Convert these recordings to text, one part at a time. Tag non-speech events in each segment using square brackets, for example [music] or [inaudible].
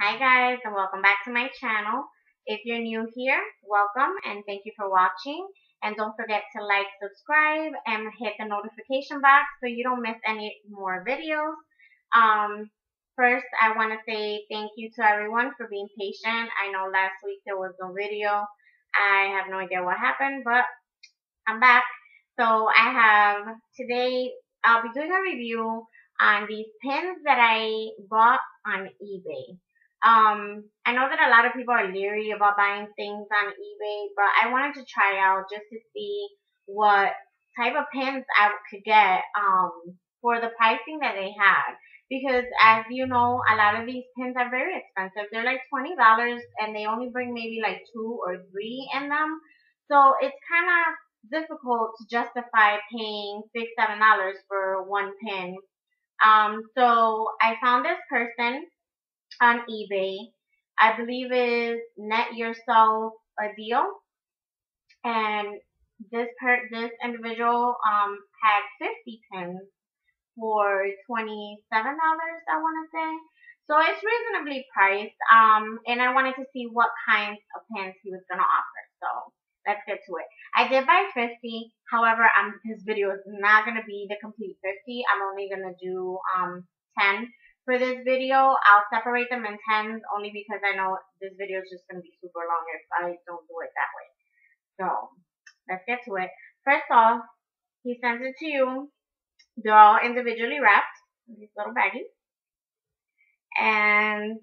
Hi guys and welcome back to my channel. If you're new here, welcome and thank you for watching. And don't forget to like, subscribe, and hit the notification box so you don't miss any more videos. Um, first, I want to say thank you to everyone for being patient. I know last week there was no video. I have no idea what happened, but I'm back. So I have today, I'll be doing a review on these pins that I bought on eBay. Um, I know that a lot of people are leery about buying things on eBay, but I wanted to try out just to see what type of pins I could get um, for the pricing that they had. Because as you know, a lot of these pins are very expensive. They're like $20 and they only bring maybe like two or three in them. So it's kind of difficult to justify paying six, seven dollars for one pin. Um, so I found this person on eBay. I believe is Net Yourself a Deal. And this per this individual um had 50 pins for $27, I want to say. So it's reasonably priced. Um, and I wanted to see what kinds of pins he was going to offer. So let's get to it. I did buy 50. However, um, this video is not going to be the complete 50. I'm only going to do um 10 for this video. I'll separate them in tens only because I know this video is just going to be super long if I don't do it that way. So, let's get to it. First off, he sends it to you. They're all individually wrapped in these little baggies. And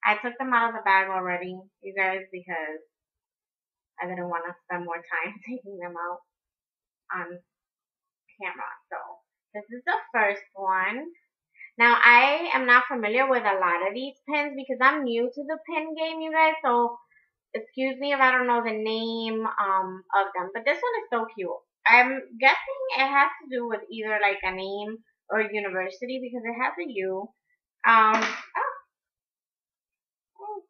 I took them out of the bag already, you guys, because I didn't want to spend more time [laughs] taking them out on camera. So, this is the first one. Now, I am not familiar with a lot of these pins because I'm new to the pin game, you guys. So, excuse me if I don't know the name um, of them. But this one is so cute. I'm guessing it has to do with either like a name or a university because it has a U. Um, oh. oh.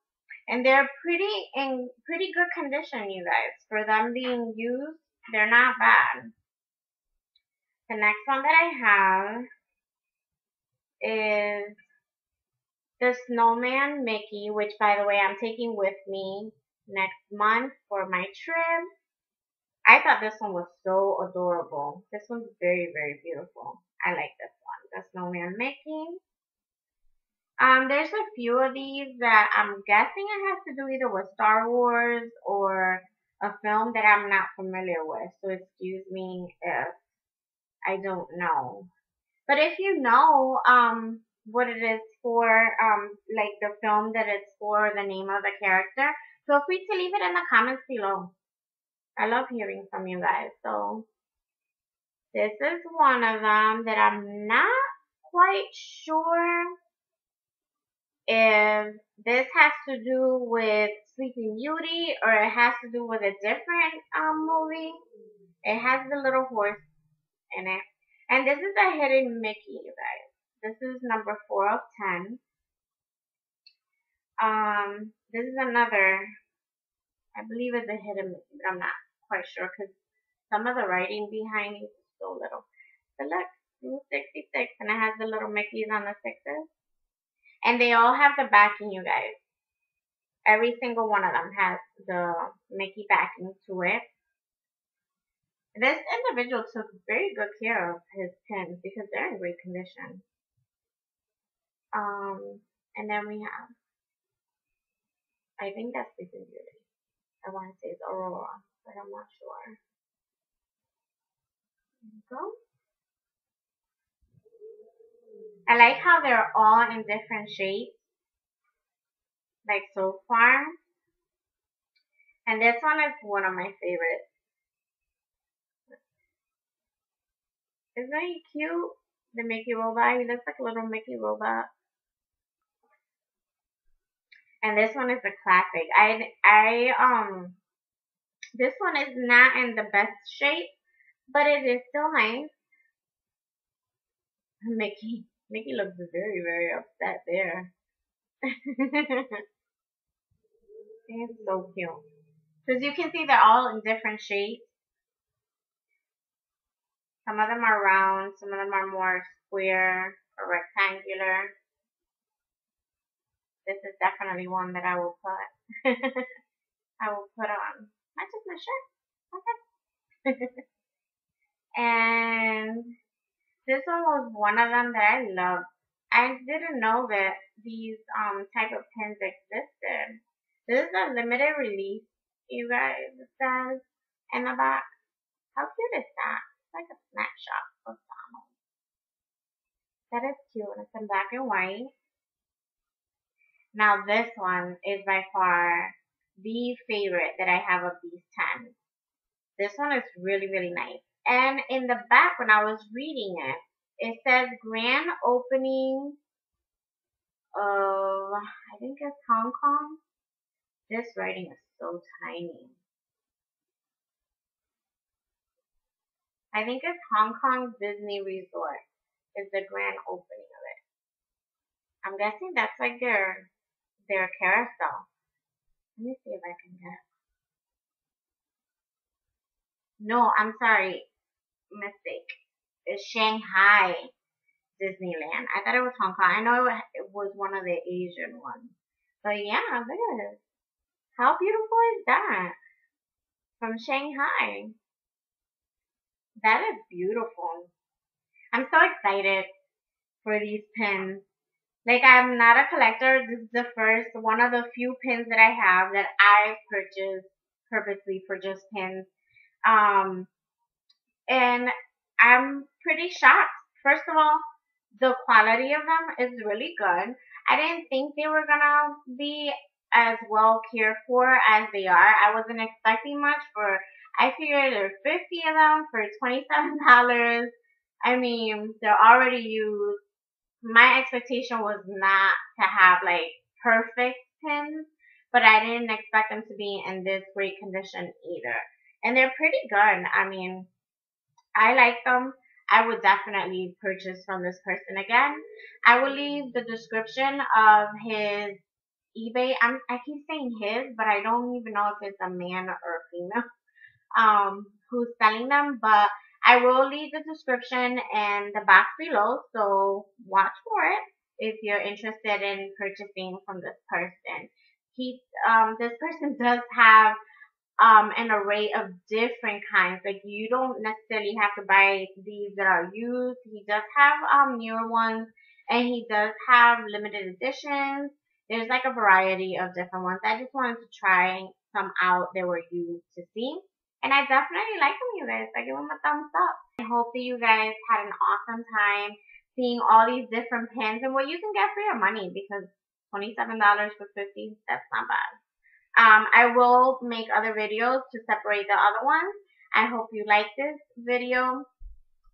And they're pretty in pretty good condition, you guys. For them being used, they're not bad. The next one that I have is the snowman Mickey, which by the way I'm taking with me next month for my trip. I thought this one was so adorable. This one's very, very beautiful. I like this one. The snowman Mickey. Um, there's a few of these that I'm guessing it has to do either with Star Wars or a film that I'm not familiar with. So excuse me if I don't know. But if you know um, what it is for, um, like the film that it's for, the name of the character, feel free to leave it in the comments below. I love hearing from you guys. So this is one of them that I'm not quite sure if this has to do with Sleeping Beauty or it has to do with a different um, movie. It has the little horse in it. And this is a hidden Mickey, you guys. This is number 4 of 10. Um, this is another, I believe it's a hidden Mickey, but I'm not quite sure because some of the writing behind it is so little. But look, 66, and it has the little Mickeys on the sixes. And they all have the backing, you guys. Every single one of them has the Mickey backing to it. This individual took very good care of his pins because they're in great condition. Um, and then we have, I think that's Sleeping Beauty. I want to say it's Aurora, but I'm not sure. go. I like how they're all in different shapes, like so far. And this one is one of my favorites. Isn't he cute? The Mickey robot. He looks like a little Mickey robot. And this one is a classic. I, I, um, this one is not in the best shape, but it is still nice. [laughs] Mickey, Mickey looks very, very upset there. [laughs] It's so cute. Because you can see they're all in different shapes. Some of them are round, some of them are more square or rectangular. This is definitely one that I will put. [laughs] I will put on. Not just my shirt. Okay. [laughs] and this one was one of them that I loved. I didn't know that these um type of pins existed. This is a limited release, you guys. It says in the box. How cute is that? Like a snapshot of Donald. That is cute. It's in black and white. Now this one is by far the favorite that I have of these 10. This one is really, really nice. And in the back, when I was reading it, it says grand opening of, I think it's Hong Kong. This writing is so tiny. I think it's Hong Kong Disney Resort is the grand opening of it. I'm guessing that's like their their carousel. Let me see if I can get. No, I'm sorry. Mistake. It's Shanghai Disneyland. I thought it was Hong Kong. I know it was one of the Asian ones. But yeah, look at this. How beautiful is that? From Shanghai. That is beautiful. I'm so excited for these pins. Like I'm not a collector. This is the first one of the few pins that I have that I purchased purposely for just pins. Um, and I'm pretty shocked. First of all, the quality of them is really good. I didn't think they were gonna be as well cared for as they are. I wasn't expecting much for, I figured there were 50 of them for $27. [laughs] I mean, they're already used my expectation was not to have like perfect pins, but I didn't expect them to be in this great condition either. And they're pretty good. I mean, I like them. I would definitely purchase from this person again. I will leave the description of his eBay. I'm, I keep saying his, but I don't even know if it's a man or a female, um, who's selling them, but I will leave the description in the box below, so watch for it if you're interested in purchasing from this person. He, um, this person [laughs] does have um, an array of different kinds. Like you don't necessarily have to buy these that are used. He does have um, newer ones, and he does have limited editions. There's like a variety of different ones. I just wanted to try some out that were used to see. And I definitely like them, you guys. I give them a thumbs up. I hope that you guys had an awesome time seeing all these different pins and what you can get for your money because $27 for 50 that's not bad. Um, I will make other videos to separate the other ones. I hope you like this video.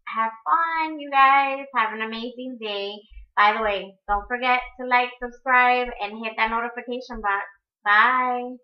Have fun, you guys. Have an amazing day. By the way, don't forget to like, subscribe, and hit that notification box. Bye.